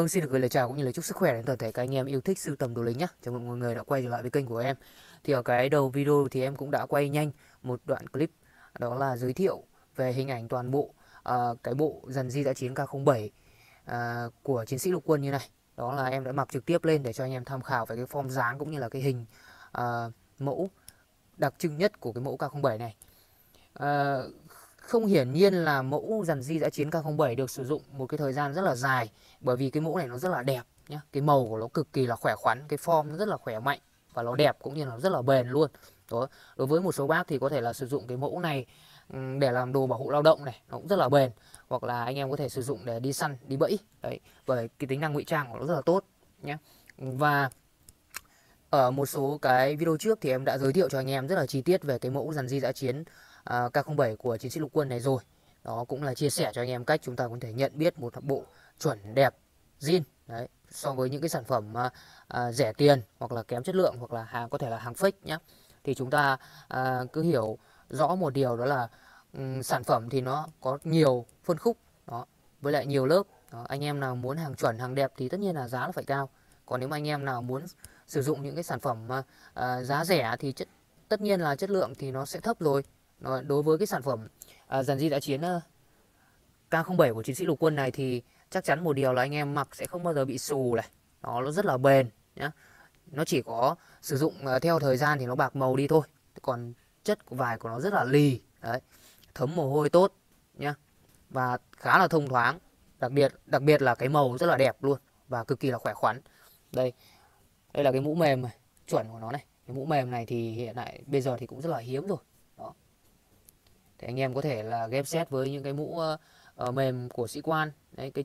vâng, xin được gửi lời chào cũng như lời chúc sức khỏe đến toàn thể các anh em yêu thích sưu tầm đồ lính nhé. Chào mừng mọi người đã quay trở lại với kênh của em. Thì ở cái đầu video thì em cũng đã quay nhanh một đoạn clip đó là giới thiệu về hình ảnh toàn bộ uh, cái bộ dần di đã chiến K07 uh, à, của chiến sĩ lục quân như này. Đó là em đã mặc trực tiếp lên để cho anh em tham khảo về cái form dáng cũng như là cái hình uh, mẫu đặc trưng nhất của cái mẫu K07 này. Uh, không hiển nhiên là mẫu dàn di dã chiến K07 được sử dụng một cái thời gian rất là dài bởi vì cái mẫu này nó rất là đẹp nhá. Cái màu của nó cực kỳ là khỏe khoắn, cái form nó rất là khỏe mạnh và nó đẹp cũng như là rất là bền luôn. Đó. Đối với một số bác thì có thể là sử dụng cái mẫu này để làm đồ bảo hộ lao động này, nó cũng rất là bền hoặc là anh em có thể sử dụng để đi săn, đi bẫy. Đấy, bởi cái tính năng ngụy trang của nó rất là tốt nhé. Và ở một số cái video trước thì em đã giới thiệu cho anh em rất là chi tiết về cái mẫu dàn di dã chiến À, K07 của chiến sĩ lục quân này rồi. Đó cũng là chia sẻ cho anh em cách chúng ta có thể nhận biết một bộ chuẩn đẹp zin đấy so với những cái sản phẩm à, à, rẻ tiền hoặc là kém chất lượng hoặc là hàng có thể là hàng fake nhé thì chúng ta à, cứ hiểu rõ một điều đó là um, sản phẩm thì nó có nhiều phân khúc đó với lại nhiều lớp. Đó, anh em nào muốn hàng chuẩn hàng đẹp thì tất nhiên là giá nó phải cao. Còn nếu mà anh em nào muốn sử dụng những cái sản phẩm à, à giá rẻ thì chất, tất nhiên là chất lượng thì nó sẽ thấp rồi đối với cái sản phẩm à, dàn di đã chiến K07 của chiến sĩ lục quân này thì chắc chắn một điều là anh em mặc sẽ không bao giờ bị xù này. Nó nó rất là bền nhá. Nó chỉ có sử dụng à, theo thời gian thì nó bạc màu đi thôi. Còn chất của vải của nó rất là lì đấy thấm mồ hôi tốt nhá. Và khá là thông thoáng đặc biệt đặc biệt là cái màu rất là đẹp luôn và cực kỳ là khỏe khoắn. Đây đây là cái mũ mềm này, chuẩn của nó này. Cái mũ mềm này thì hiện tại bây giờ thì cũng rất là hiếm rồi thì anh em có thể là ghép set với những cái mũ uh, mềm của sĩ quan. Đấy cái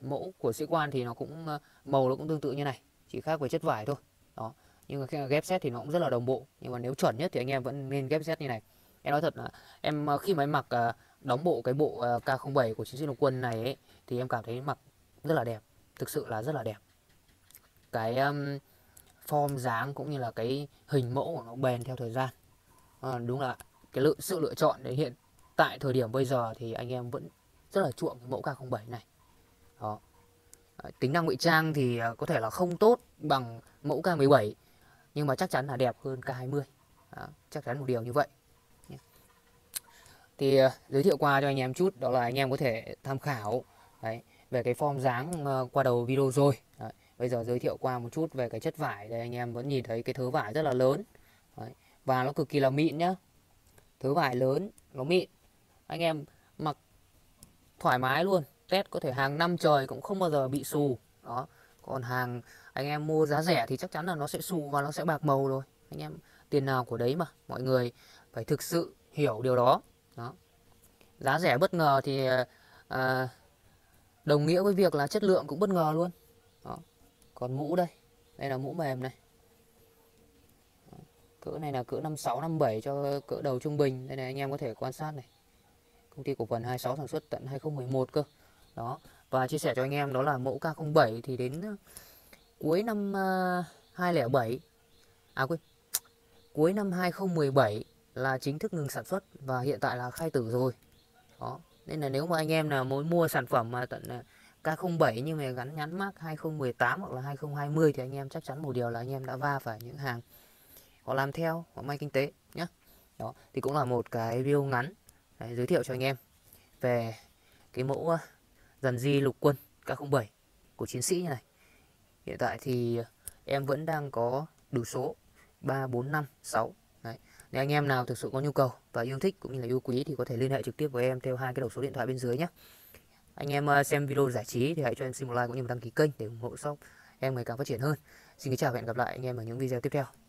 mẫu của sĩ quan thì nó cũng uh, màu nó cũng tương tự như này chỉ khác về chất vải thôi. Đó nhưng mà khi mà ghép set thì nó cũng rất là đồng bộ. Nhưng mà nếu chuẩn nhất thì anh em vẫn nên ghép set như này. Em nói thật là em ờ, khi mà em mặc uh, đóng bộ cái bộ uh, K07 của chiến sĩ lục quân này ấy, thì em cảm thấy mặc rất là đẹp thực sự là rất là đẹp. Cái um, form dáng cũng như là cái hình mẫu của nó bền theo thời gian. À, đúng là cái lựa, sự lựa chọn đến hiện tại thời điểm bây giờ thì anh em vẫn rất là chuộng cái mẫu K07 này. Đó. Tính năng ngụy trang thì à, có thể là không tốt bằng mẫu K17 nhưng mà chắc chắn là đẹp hơn K20 đó, chắc chắn một điều như vậy. Thì à, giới thiệu qua cho anh em chút đó là anh em có thể tham khảo đấy, về cái form dáng ờ, qua đầu video rồi. Đấy, bây giờ giới thiệu qua một chút về cái chất vải đây anh em vẫn nhìn thấy cái thớ vải rất là lớn. Đấy, và nó cực kỳ là mịn nhá thứ vải lớn nó mịn. Anh em mặc thoải mái luôn test có thể hàng năm trời cũng không bao giờ bị xù. Đó còn hàng anh em mua giá rẻ thì chắc chắn là nó sẽ xù và nó sẽ bạc màu rồi. Anh em tiền nào của đấy mà mọi người phải thực sự hiểu điều đó. Đó. Giá rẻ bất ngờ thì à, đồng nghĩa với việc là chất lượng cũng bất ngờ luôn. Đó. còn mũ đây đây là mũ mềm này cỡ này là cỡ 56 57 cho cỡ đầu trung bình. Đây này, anh em có thể quan sát này. Công ty cổ phần 26 sản xuất tận 2011 cơ. Đó. Và chia sẻ cho anh em đó là mẫu K07 thì đến ờ, cuối năm ờ, 2007 à quên. Cuối năm 2017 là chính thức ngừng sản xuất và hiện tại là khai tử rồi. Đó. Nên là nếu mà anh em là muốn mua sản phẩm mà tận ờ, K07 nhưng mà gắn nhãn mác 2018 hoặc là 2020 thì anh em chắc chắn một điều là anh em đã va phải những hàng họ làm theo họ may kinh tế nhé đó thì cũng là một cái video ngắn đấy, giới thiệu cho anh em về cái mẫu dần di lục quân K07 của chiến sĩ như này. Hiện tại thì em vẫn đang có đủ số 3 4 5 6 đấy nếu anh em nào thực sự có nhu cầu và yêu thích cũng như là yêu quý thì có thể liên hệ trực tiếp với em theo hai cái đầu số điện thoại bên dưới nhé anh em xem video giải trí thì hãy cho em xin một like cũng như một đăng ký kênh để ủng hộ shop em ngày càng phát triển hơn. Xin kính chào và hẹn gặp lại anh em ở những video tiếp theo.